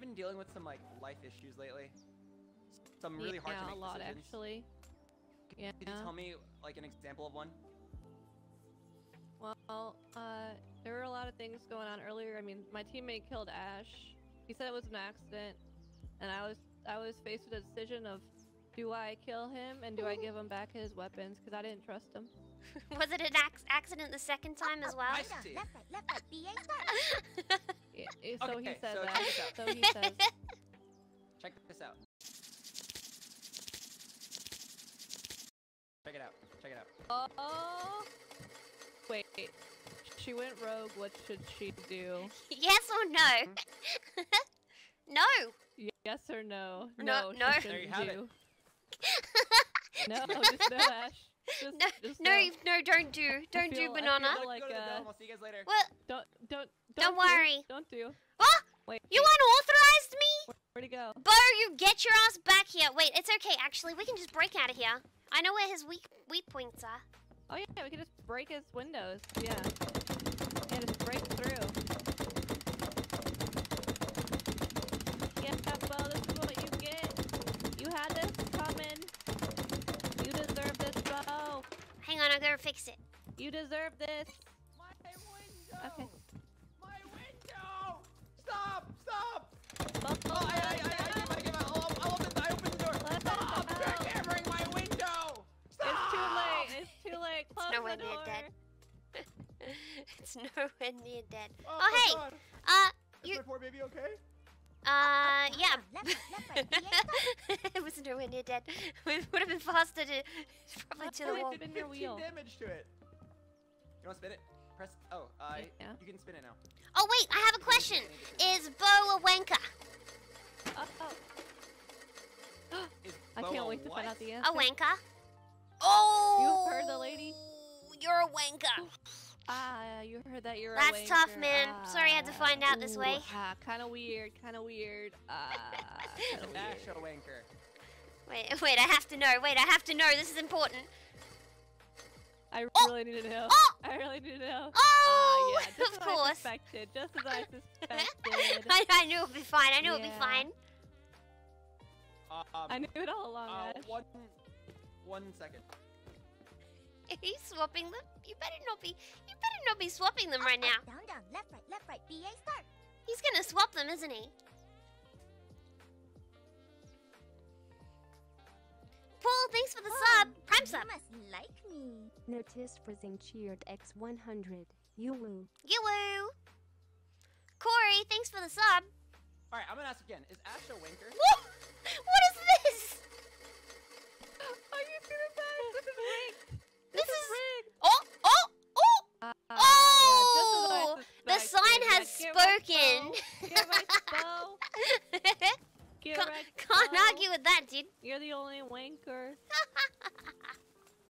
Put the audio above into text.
been dealing with some like life issues lately? Some really hard yeah, to make a lot decisions. actually. Yeah. Could you tell me like an example of one? Well, uh, there were a lot of things going on earlier. I mean, my teammate killed Ash. He said it was an accident, and I was I was faced with a decision of, do I kill him and do I give him back his weapons? Because I didn't trust him. Was it an ac- accident the second time as well? I see. left, right, left, right, BA start. Yeah, yeah, so he Okay, said so that. check this out. So he says. Check this out. Check it out. Check it out. Oh. Wait. She went rogue. What should she do? yes or no? Mm-hmm. no. Yes or no? No- she no. There you have it. No, just no, Ash. Just, No, just no, you- no, don't do, don't do feel- I banana. feel like, uh. I'll see you guys later. What? Don't, don't, Don't do, worry. Don't do. What? Wait. You wait, unauthorized me? Where'd he go? Bo, you get your ass back here. Wait, it's okay. Actually, we can just break out of here. I know where his weak weak points are. Oh yeah, we could just break his windows. Yeah. Yeah, just break through. Yeah, Bo, this is what you get. You had this coming. You deserve this, Bo. Hang on, I'm gonna fix it. You deserve this. My window. Okay. My window. Stop! Stop! Bo, Oh, I, I, I, I, give, I, give, I'll, I'll open, I open the door. Let Stop! us You're out. hammering my window. Stop! It's too late. It's too late. Close nowhere the near door. dead. it's nowhere near dead. Oh, Oh, hey. God. Uh, Is You- my poor baby okay? uh, yeah. Right on, left, right, left, right, BA start. it was nowhere near dead. It would have been faster to probably to the Wait, wall. spin your 15 wheel. damage to it. You want to spin it? Press. Oh, uh, Yeah. you can spin it now. Oh wait, I have a question. Is Bo a wanker? Oh, oh. I can't wait to find out the answer. A wanker? Oh! You heard the lady? You're a wanker. Ah, you heard that you're a That's tough, wanker. man. Sorry I had to Ah, find out this way. Ah, kind of weird, kind of weird. Ah, kind of Ash weird. a wanker. Wait, wait, I have to know. Wait, I have to know. This is important. I Oh! really need to know. Oh! I really need to know. Oh, Ah, yeah, just of as I course. suspected. Just as I suspected. I, I knew it'd be fine. I knew it'd be fine. Uh, um, I knew it all along, uh, one, one second. He's swapping them. You better not be. You better not be swapping them right Up, now. Down, down, left, right, left, right, BA start. He's gonna swap them, isn't he? Thanks for the sub. Prime sub. You must like me. Notice Frizzing cheered X100. You woo. You woo. Corey, thanks for the sub. All right, I'm gonna ask again. Is Ash a wanker? Whoa! What is this? Are you serious? Ash? This is rigged. This This is. is rigged. Oh, oh, oh! Ah, Oh! yeah, The just as I sign has Yeah, get wrecked, spoken. Bo. Get wrecked, Bo. Get Can't, can't argue with that, dude. You're the only wanker.